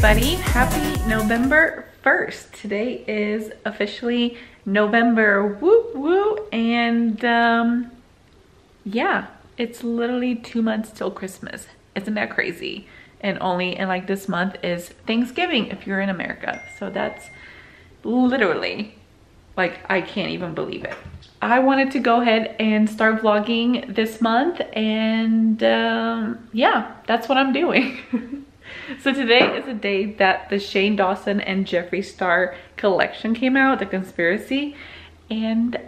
everybody, happy November 1st. Today is officially November, woo woo, and um, yeah, it's literally two months till Christmas. Isn't that crazy? And only in like this month is Thanksgiving if you're in America. So that's literally like I can't even believe it. I wanted to go ahead and start vlogging this month and um, yeah, that's what I'm doing. so today is the day that the Shane Dawson and Jeffree Star collection came out, The Conspiracy, and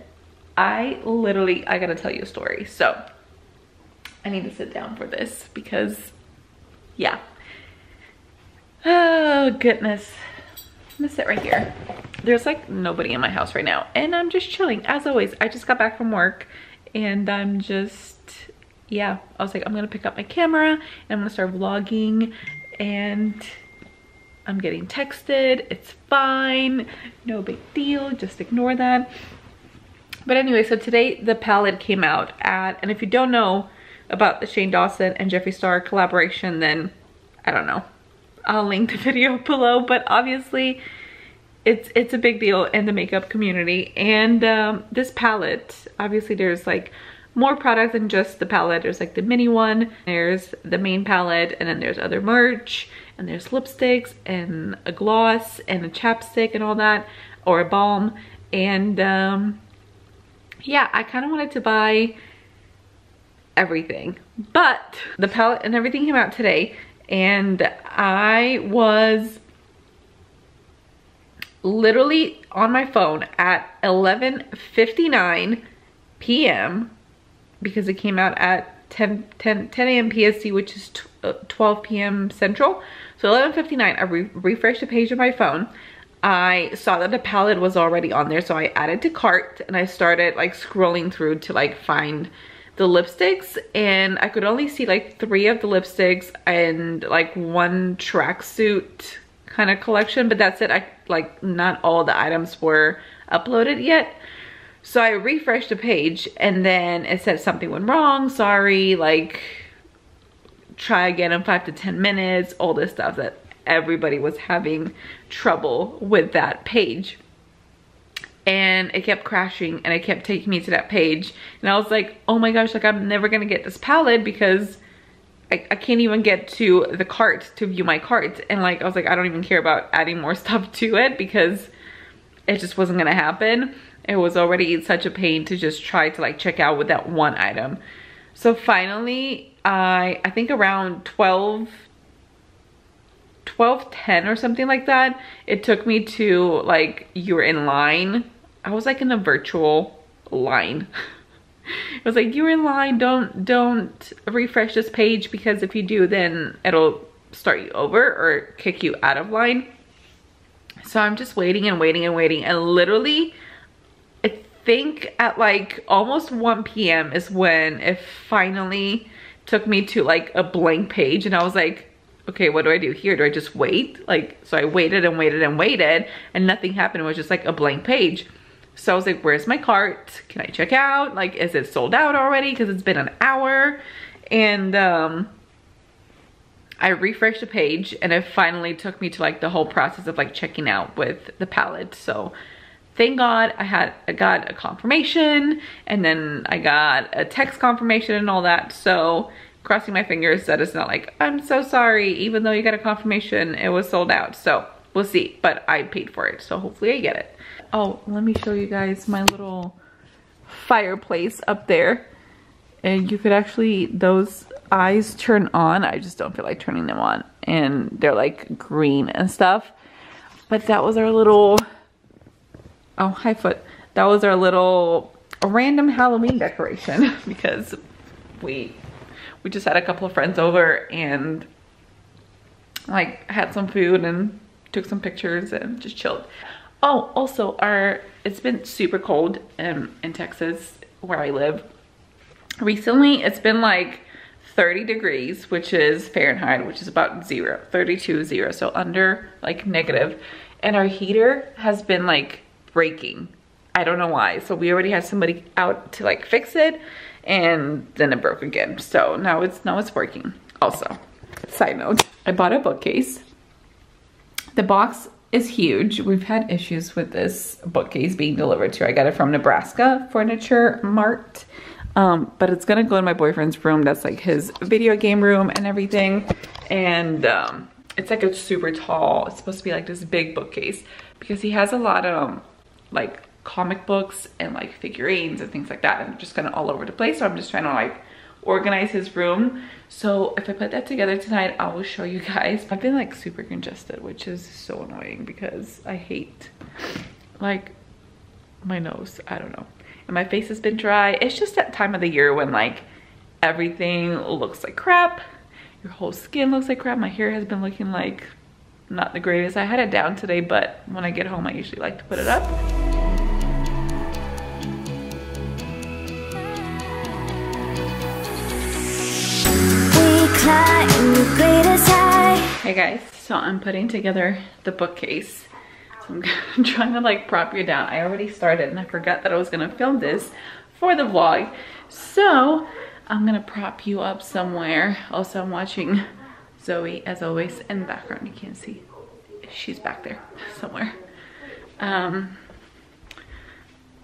I literally, I gotta tell you a story. So I need to sit down for this because yeah. Oh goodness. I'm gonna sit right here. There's like nobody in my house right now and I'm just chilling as always. I just got back from work and I'm just, yeah. I was like, I'm gonna pick up my camera and I'm gonna start vlogging and I'm getting texted. It's fine. No big deal. Just ignore that. But anyway, so today the palette came out at, and if you don't know about the Shane Dawson and Jeffree Star collaboration, then I don't know. I'll link the video below, but obviously it's it's a big deal in the makeup community. And um, this palette, obviously there's like more products than just the palette. There's like the mini one, there's the main palette, and then there's other merch, and there's lipsticks, and a gloss, and a chapstick, and all that, or a balm. And um, yeah, I kind of wanted to buy everything. But the palette and everything came out today, and I was literally on my phone at 11.59 p.m. because it came out at 10, 10, 10 a.m. PST, which is uh, 12 p.m. Central. So 11.59, I re refreshed the page of my phone. I saw that the palette was already on there, so I added to cart and I started like scrolling through to like find the lipsticks and I could only see like three of the lipsticks and like one tracksuit kind of collection, but that's it. I like not all the items were uploaded yet. So I refreshed the page and then it said something went wrong, sorry, like try again in five to 10 minutes, all this stuff that everybody was having trouble with that page and it kept crashing and it kept taking me to that page. And I was like oh my gosh like I'm never gonna get this palette because I, I can't even get to the cart to view my cart. And like I was like I don't even care about adding more stuff to it because it just wasn't gonna happen. It was already such a pain to just try to like check out with that one item. So finally I I think around 12 12:10 or something like that it took me to like you're in line. I was like in a virtual line. It was like you're in line don't don't refresh this page because if you do then it'll start you over or kick you out of line. So i'm just waiting and waiting and waiting and literally i think at like almost 1 p.m is when it finally took me to like a blank page and i was like okay, what do I do here? Do I just wait? Like, so I waited and waited and waited and nothing happened. It was just like a blank page. So I was like, where's my cart? Can I check out? Like, is it sold out already? Cause it's been an hour. And um, I refreshed the page and it finally took me to like the whole process of like checking out with the palette. So thank God I had, I got a confirmation and then I got a text confirmation and all that. So crossing my fingers that it's not like, I'm so sorry, even though you got a confirmation, it was sold out. So we'll see, but I paid for it. So hopefully I get it. Oh, let me show you guys my little fireplace up there. And you could actually, those eyes turn on. I just don't feel like turning them on. And they're like green and stuff. But that was our little, oh, hi foot. That was our little random Halloween decoration because we we just had a couple of friends over and like had some food and took some pictures and just chilled. Oh, also our, it's been super cold in, in Texas where I live. Recently, it's been like 30 degrees, which is Fahrenheit, which is about zero, 32 zero, so under like negative. And our heater has been like breaking. I don't know why. So we already had somebody out to like fix it and then it broke again. So now it's now it's working. Also, side note, I bought a bookcase. The box is huge. We've had issues with this bookcase being delivered to. I got it from Nebraska Furniture Mart. Um, but it's gonna go in my boyfriend's room. That's like his video game room and everything. And um, it's like a super tall, it's supposed to be like this big bookcase because he has a lot of um, like comic books and like figurines and things like that. And just kind of all over the place. So I'm just trying to like organize his room. So if I put that together tonight, I will show you guys. I've been like super congested, which is so annoying because I hate like my nose. I don't know. And my face has been dry. It's just that time of the year when like everything looks like crap. Your whole skin looks like crap. My hair has been looking like not the greatest. I had it down today, but when I get home, I usually like to put it up. Hey guys, so I'm putting together the bookcase. So I'm trying to like prop you down. I already started and I forgot that I was gonna film this for the vlog. So I'm gonna prop you up somewhere. Also, I'm watching Zoe as always in the background. You can't see. She's back there somewhere. Um,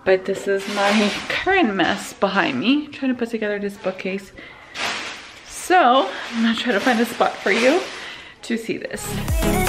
but this is my current mess behind me. trying to put together this bookcase. So I'm gonna try to find a spot for you to see this.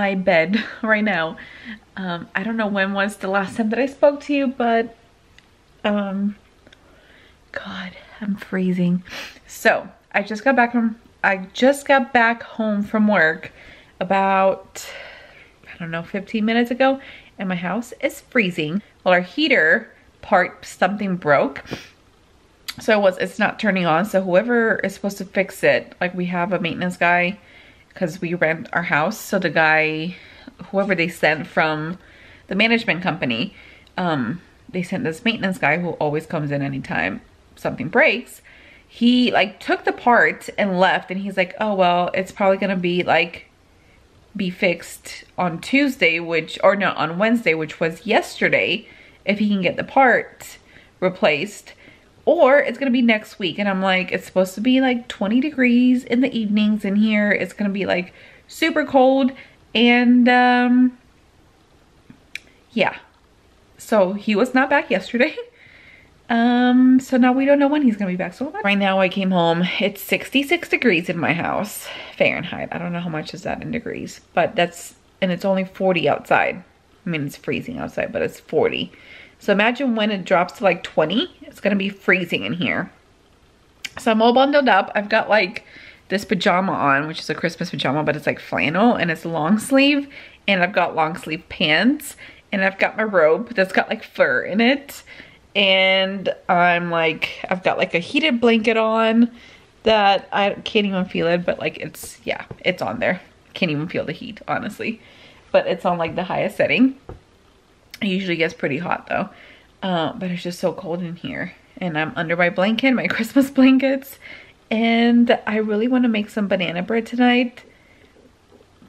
My bed right now. Um, I don't know when was the last time that I spoke to you, but um, God, I'm freezing. So I just got back from, I just got back home from work about, I don't know, 15 minutes ago and my house is freezing. Well, our heater part, something broke. So it was, it's not turning on. So whoever is supposed to fix it, like we have a maintenance guy because we rent our house. So the guy, whoever they sent from the management company, um, they sent this maintenance guy who always comes in anytime something breaks. He like took the part and left and he's like, oh, well, it's probably going to be like be fixed on Tuesday, which, or no, on Wednesday, which was yesterday, if he can get the part replaced. Or it's gonna be next week. And I'm like, it's supposed to be like 20 degrees in the evenings in here. It's gonna be like super cold. And um, yeah. So he was not back yesterday. Um, so now we don't know when he's gonna be back. So right now I came home. It's 66 degrees in my house, Fahrenheit. I don't know how much is that in degrees, but that's, and it's only 40 outside. I mean, it's freezing outside, but it's 40. So imagine when it drops to like 20, it's gonna be freezing in here. So I'm all bundled up. I've got like this pajama on, which is a Christmas pajama, but it's like flannel and it's long sleeve. And I've got long sleeve pants and I've got my robe that's got like fur in it and I'm like, I've got like a heated blanket on that I can't even feel it, but like it's, yeah, it's on there. Can't even feel the heat, honestly. But it's on like the highest setting. It usually gets pretty hot though. Uh, but it's just so cold in here. And I'm under my blanket, my Christmas blankets. And I really want to make some banana bread tonight.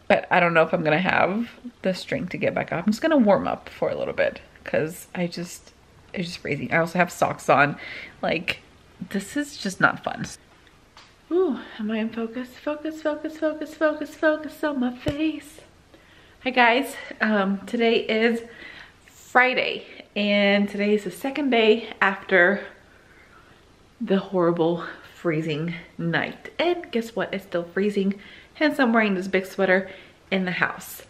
but I don't know if I'm gonna have the strength to get back up. I'm just gonna warm up for a little bit because I just, it's just freezing. I also have socks on. Like, this is just not fun. Ooh, am I in focus? Focus, focus, focus, focus, focus on my face. Hi guys, um, today is Friday and today is the second day after the horrible freezing night. And guess what? It's still freezing, hence I'm wearing this big sweater in the house.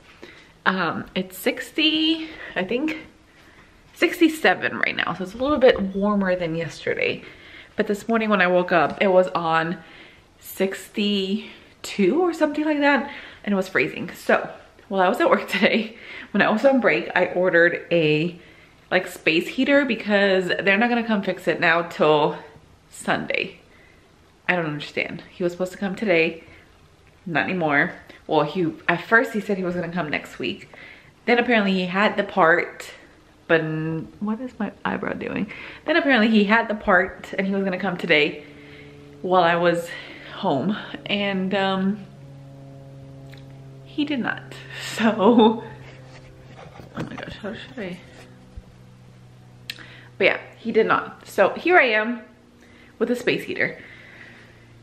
Um, it's 60, I think, 67 right now. So it's a little bit warmer than yesterday. But this morning when I woke up, it was on 62 or something like that. And it was freezing. So while I was at work today, when I was on break, I ordered a like space heater because they're not gonna come fix it now till Sunday. I don't understand. He was supposed to come today, not anymore. Well, he at first he said he was gonna come next week. Then apparently he had the part, but what is my eyebrow doing? Then apparently he had the part and he was gonna come today while I was home. And um, he did not. So, oh my gosh, how should I? But yeah, he did not. So here I am with a space heater.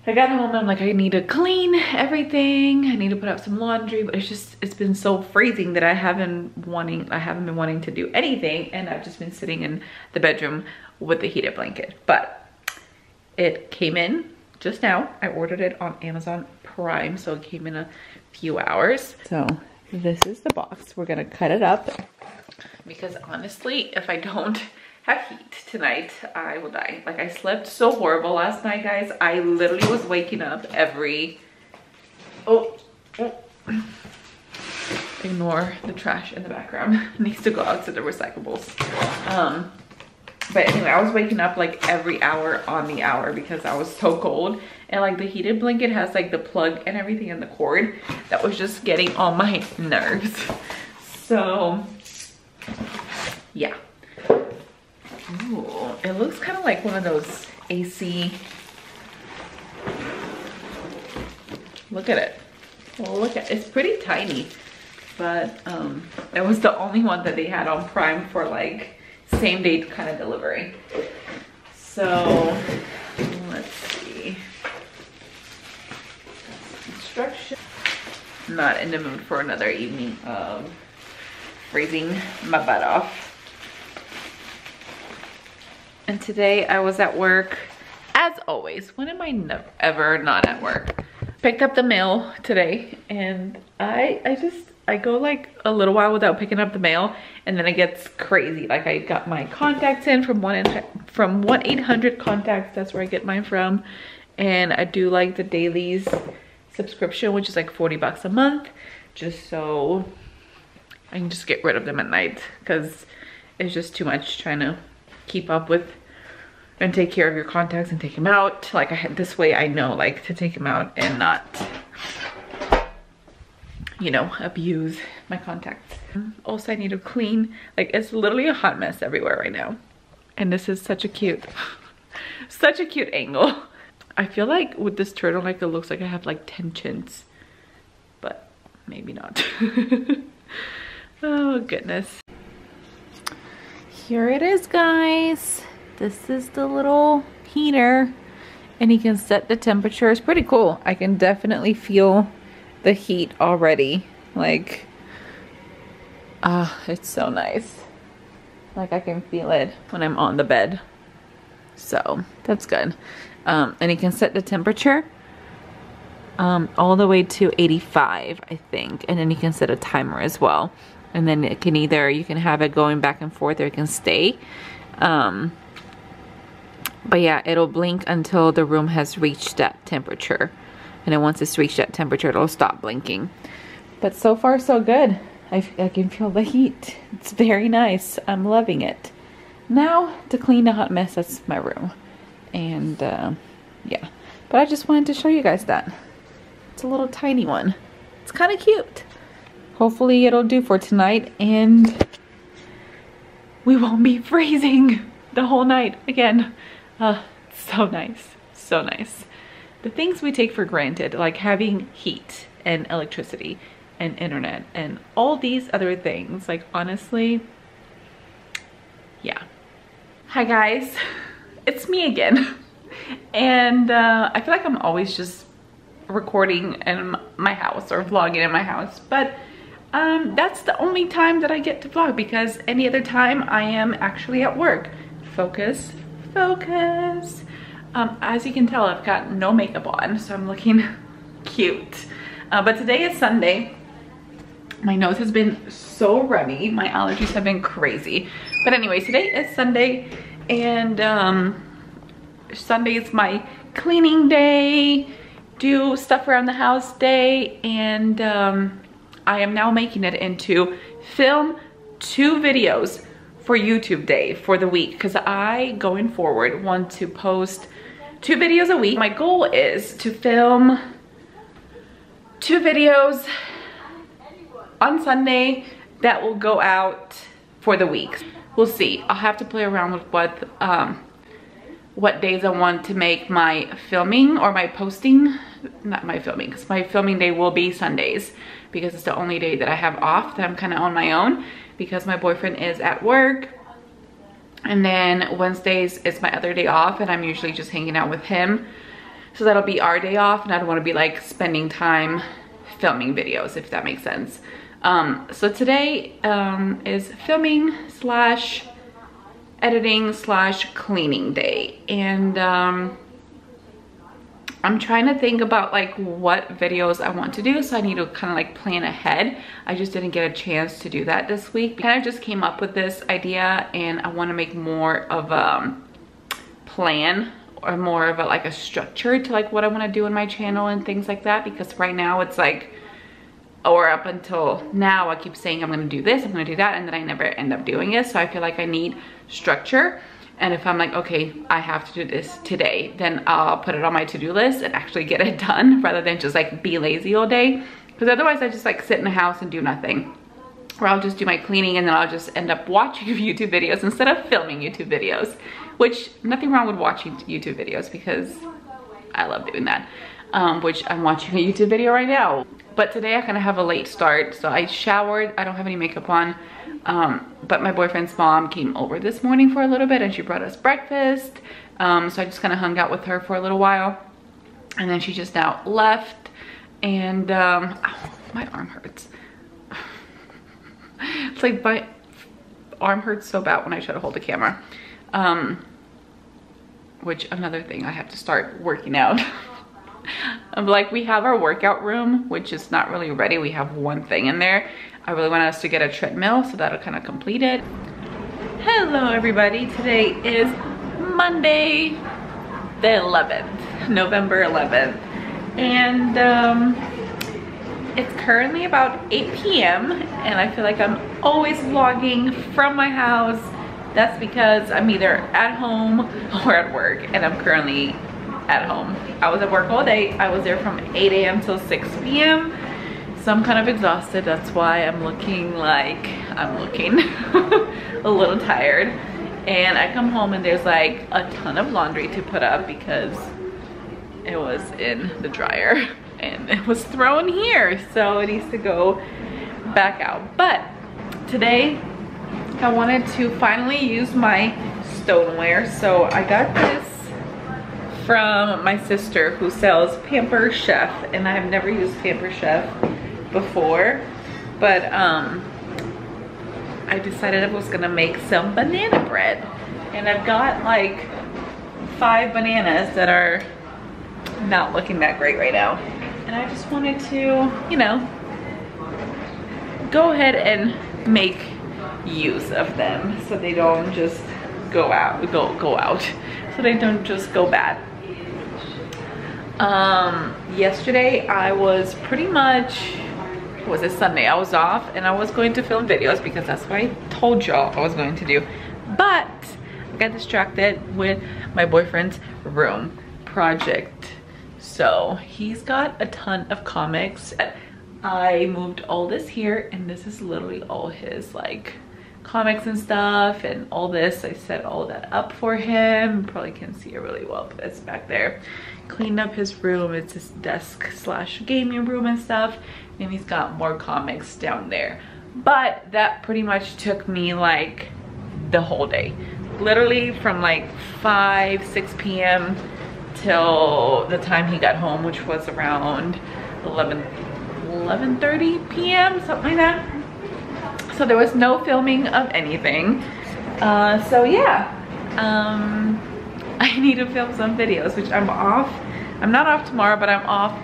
I got home and I'm like, I need to clean everything. I need to put out some laundry, but it's just, it's been so freezing that I haven't wanting, I haven't been wanting to do anything. And I've just been sitting in the bedroom with the heated blanket. But it came in just now. I ordered it on Amazon Prime, so it came in a few hours. So this is the box. We're gonna cut it up because honestly, if I don't have heat tonight, I will die. Like I slept so horrible last night, guys. I literally was waking up every, oh, oh. ignore the trash in the background. needs to go out to the recyclables. Um, but anyway, I was waking up like every hour on the hour because I was so cold. And like the heated blanket has like the plug and everything in the cord that was just getting on my nerves. So yeah. Ooh, it looks kind of like one of those AC. Look at it. Look at it. it's pretty tiny, but um, it was the only one that they had on Prime for like same day kind of delivery. So let's see. Instruction. Not in the mood for another evening of freezing my butt off. And today I was at work, as always. When am I ever not at work? Picked up the mail today and I, I just, I go like a little while without picking up the mail and then it gets crazy. Like I got my contacts in from one from 1-800 contacts. That's where I get mine from. And I do like the dailies subscription, which is like 40 bucks a month. Just so I can just get rid of them at night because it's just too much trying to keep up with and take care of your contacts and take them out. Like I had this way I know like to take them out and not you know, abuse my contacts. Also, I need to clean. Like, it's literally a hot mess everywhere right now. And this is such a cute, such a cute angle. I feel like with this turtleneck, it looks like I have like 10 chins. But maybe not. oh, goodness. Here it is, guys. This is the little heater. And you can set the temperature. It's pretty cool. I can definitely feel the heat already. Like, ah, it's so nice. Like I can feel it when I'm on the bed. So that's good. Um, and you can set the temperature um, all the way to 85, I think. And then you can set a timer as well. And then it can either, you can have it going back and forth or it can stay. Um, but yeah, it'll blink until the room has reached that temperature. And then once it's reached that temperature it'll stop blinking. But so far so good. I, I can feel the heat. It's very nice. I'm loving it. Now to clean a hot mess that's my room and uh, yeah. But I just wanted to show you guys that. It's a little tiny one. It's kind of cute. Hopefully it'll do for tonight and we won't be freezing the whole night again. Uh, so nice. So nice. The things we take for granted, like having heat and electricity, and internet and all these other things. Like honestly, yeah. Hi guys, it's me again. And uh, I feel like I'm always just recording in my house or vlogging in my house. But um, that's the only time that I get to vlog because any other time I am actually at work. Focus, focus. Um, as you can tell, I've got no makeup on, so I'm looking cute. Uh, but today is Sunday. My nose has been so runny. My allergies have been crazy. But anyway, today is Sunday and um, Sunday is my cleaning day, do stuff around the house day, and um, I am now making it into film two videos for YouTube day for the week because I, going forward, want to post two videos a week. My goal is to film two videos on Sunday that will go out for the week. We'll see. I'll have to play around with what um, what days I want to make my filming or my posting, not my filming, because my filming day will be Sundays because it's the only day that I have off that I'm kind of on my own because my boyfriend is at work. And then Wednesdays is my other day off and I'm usually just hanging out with him. So that'll be our day off and I don't want to be like spending time filming videos, if that makes sense. Um, so today um, is filming slash editing slash cleaning day. And um, I'm trying to think about like what videos I want to do. So I need to kind of like plan ahead. I just didn't get a chance to do that this week. Kind of just came up with this idea and I want to make more of a um, plan or more of a like a structure to like what I want to do in my channel and things like that because right now it's like or up until now I keep saying I'm gonna do this, I'm gonna do that, and then I never end up doing it. So I feel like I need structure. And if I'm like, okay, I have to do this today, then I'll put it on my to-do list and actually get it done rather than just like be lazy all day. Because otherwise I just like sit in the house and do nothing. Or I'll just do my cleaning and then I'll just end up watching YouTube videos instead of filming YouTube videos. Which, nothing wrong with watching YouTube videos because I love doing that. Um, which I'm watching a YouTube video right now. But today I kind of have a late start. So I showered, I don't have any makeup on. Um, but my boyfriend's mom came over this morning for a little bit and she brought us breakfast. Um, so I just kind of hung out with her for a little while. And then she just now left. And um, my arm hurts. it's like my arm hurts so bad when I try to hold the camera. Um, which another thing I have to start working out. like we have our workout room, which is not really ready. We have one thing in there. I really want us to get a treadmill, so that'll kind of complete it. Hello everybody, today is Monday, the 11th, November 11th. And um, it's currently about 8 p.m. and I feel like I'm always vlogging from my house. That's because I'm either at home or at work and I'm currently at home. I was at work all day. I was there from 8 a.m. till 6 p.m. So I'm kind of exhausted. That's why I'm looking like I'm looking a little tired. And I come home and there's like a ton of laundry to put up because it was in the dryer and it was thrown here. So it needs to go back out. But today I wanted to finally use my stoneware. So I got this from my sister who sells Pampered Chef and I have never used Pampered Chef before but um I decided I was gonna make some banana bread and I've got like five bananas that are not looking that great right now and I just wanted to you know go ahead and make use of them so they don't just go out go go out. So they don't just go bad um, yesterday I was pretty much, was it Sunday? I was off and I was going to film videos because that's what I told y'all I was going to do. But I got distracted with my boyfriend's room project. So he's got a ton of comics. I moved all this here and this is literally all his like comics and stuff and all this. I set all that up for him. Probably can't see it really well, but it's back there. Cleaned up his room. It's his desk slash gaming room and stuff. and he's got more comics down there. But that pretty much took me like the whole day. Literally from like 5, 6 p.m. till the time he got home, which was around 11, 11.30 p.m., something like that. So there was no filming of anything. Uh, so yeah, um, I need to film some videos, which I'm off. I'm not off tomorrow, but I'm off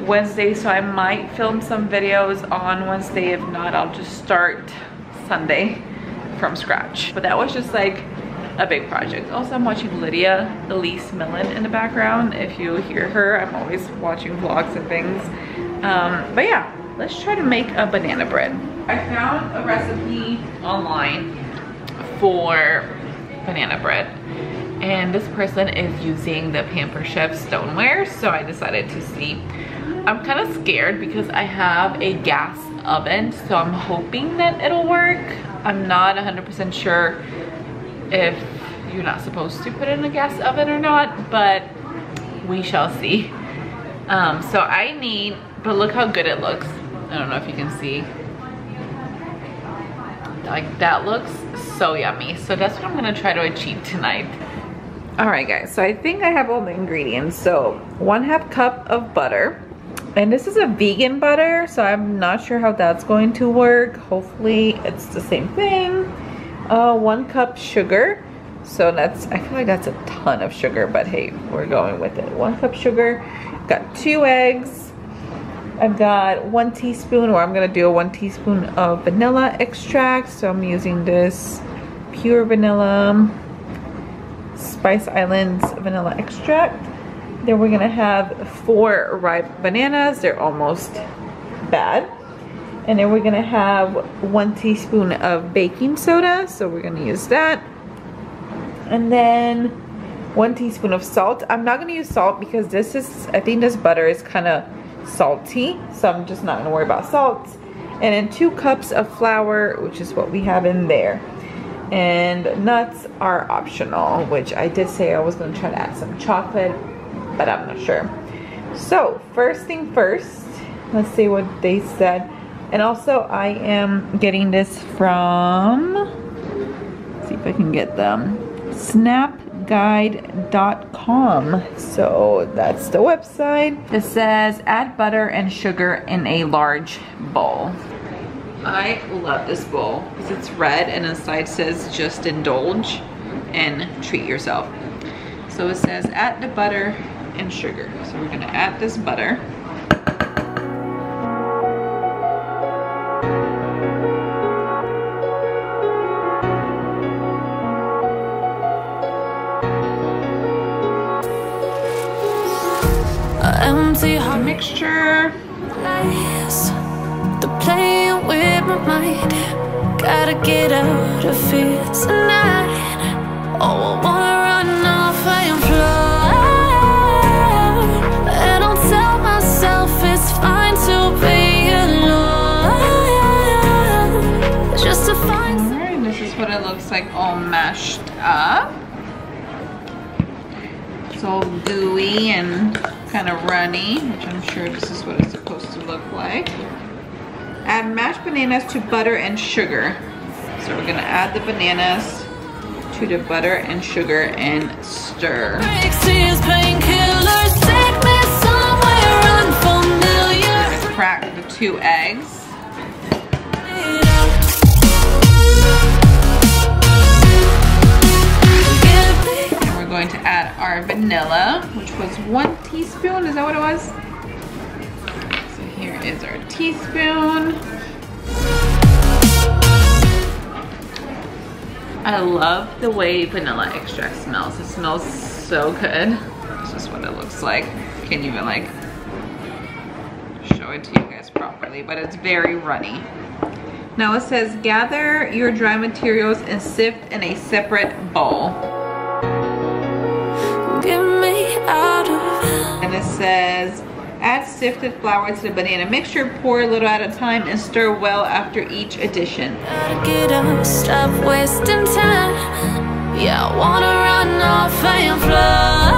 Wednesday, so I might film some videos on Wednesday. If not, I'll just start Sunday from scratch. But that was just like a big project. Also, I'm watching Lydia Elise Millen in the background. If you hear her, I'm always watching vlogs and things. Um, but yeah, let's try to make a banana bread. I found a recipe online for banana bread. And this person is using the Pampered Chef stoneware so I decided to see. I'm kind of scared because I have a gas oven so I'm hoping that it'll work. I'm not 100% sure if you're not supposed to put in a gas oven or not but we shall see. Um, so I need but look how good it looks. I don't know if you can see like that looks so yummy. So that's what i'm gonna try to achieve tonight. All right guys so i think i have all the ingredients. So one half cup of butter and this is a vegan butter so i'm not sure how that's going to work. Hopefully it's the same thing. Uh, one cup sugar. So that's i feel like that's a ton of sugar but hey we're going with it. One cup sugar got two eggs I've got one teaspoon, or I'm gonna do a one teaspoon of vanilla extract. So I'm using this pure vanilla um, Spice Islands vanilla extract. Then we're gonna have four ripe bananas. They're almost bad. And then we're gonna have one teaspoon of baking soda. So we're gonna use that. And then one teaspoon of salt. I'm not gonna use salt because this is, I think this butter is kind of salty, so I'm just not gonna worry about salt. And then two cups of flour, which is what we have in there. And nuts are optional, which I did say I was gonna try to add some chocolate, but I'm not sure. So first thing first, let's see what they said. And also I am getting this from, see if I can get them, Snap guide.com. So that's the website. It says add butter and sugar in a large bowl. I love this bowl because it's red and inside says just indulge and treat yourself. So it says add the butter and sugar. So we're gonna add this butter. Mixture. Lies, the playing with my mind. Gotta get out of here tonight. Oh, I wanna run off and fly. And I'll tell myself it's fine to be alone. Just to find. Alright, this is what it looks like all mashed up. It's all gooey and kind of runny, which I'm sure this is what it's supposed to look like. Add mashed bananas to butter and sugar. So we're gonna add the bananas to the butter and sugar and stir. Crack the two eggs. Going to add our vanilla, which was one teaspoon. Is that what it was? So here is our teaspoon. I love the way vanilla extract smells. It smells so good. This is what it looks like. Can't even like show it to you guys properly, but it's very runny. Now it says gather your dry materials and sift in a separate bowl. And it says, add sifted flour to the banana mixture, pour a little at a time and stir well after each addition. Get up, stop wasting time. Yeah, I wanna run off and fly.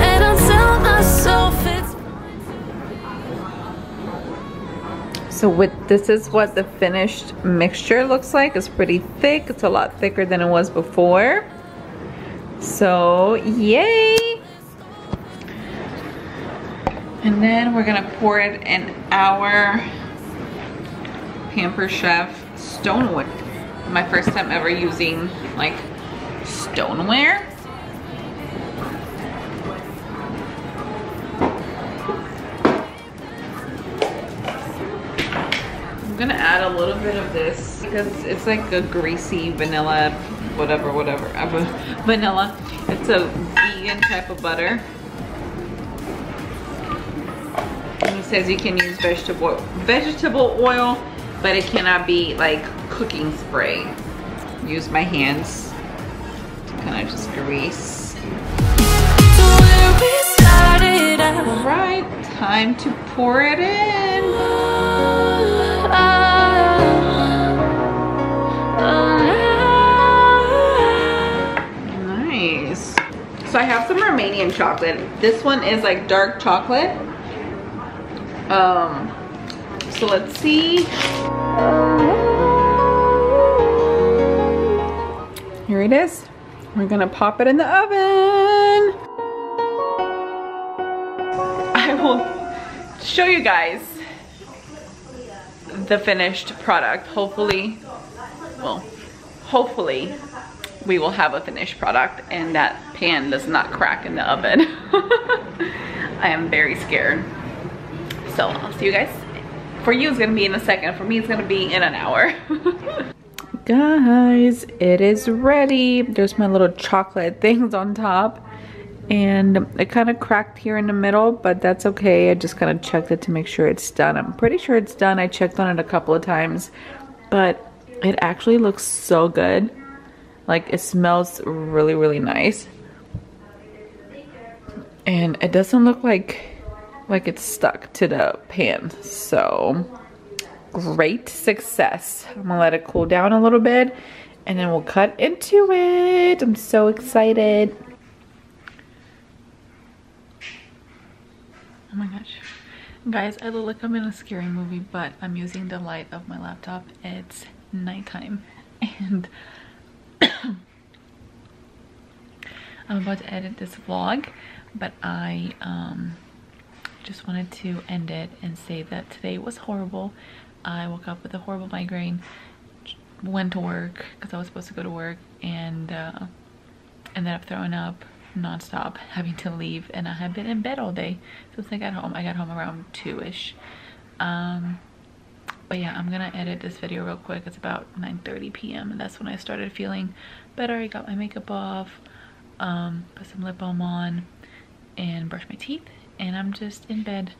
And I tell myself So with this is what the finished mixture looks like. It's pretty thick. It's a lot thicker than it was before. So yay! And then we're gonna pour it in our Pampered Chef stoneware. My first time ever using like stoneware. I'm gonna add a little bit of this because it's like a greasy vanilla, whatever, whatever, vanilla. It's a vegan type of butter. And it says you can use vegetable vegetable oil, but it cannot be like cooking spray. Use my hands to kind of just grease. All right, time to pour it in. Ah. So I have some Romanian chocolate. This one is like dark chocolate. Um, so let's see. Here it is. We're gonna pop it in the oven. I will show you guys the finished product. Hopefully, well, hopefully we will have a finished product and that pan does not crack in the oven. I am very scared. So I'll see you guys. For you it's gonna be in a second. For me it's gonna be in an hour. guys, it is ready. There's my little chocolate things on top. And it kind of cracked here in the middle, but that's okay. I just kind of checked it to make sure it's done. I'm pretty sure it's done. I checked on it a couple of times, but it actually looks so good. Like it smells really, really nice. And it doesn't look like like it's stuck to the pan. So great success. I'm gonna let it cool down a little bit and then we'll cut into it. I'm so excited. Oh my gosh. Guys, I look like I'm in a scary movie, but I'm using the light of my laptop. It's nighttime and I'm about to edit this vlog, but I um, just wanted to end it and say that today was horrible. I woke up with a horrible migraine, went to work because I was supposed to go to work and uh, ended up throwing up nonstop, having to leave and I had been in bed all day since I got home. I got home around 2ish. Um, but yeah i'm gonna edit this video real quick it's about 9 30 p.m and that's when i started feeling better i got my makeup off um, put some lip balm on and brush my teeth and i'm just in bed.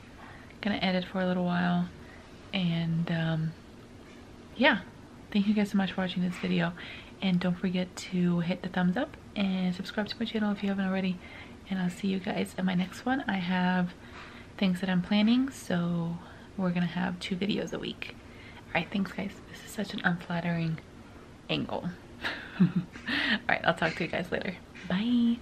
Gonna edit for a little while and um, yeah. Thank you guys so much for watching this video and don't forget to hit the thumbs up and subscribe to my channel if you haven't already and i'll see you guys in my next one. I have things that i'm planning so we're gonna have two videos a week. All right thanks guys. This is such an unflattering angle. All right i'll talk to you guys later. Bye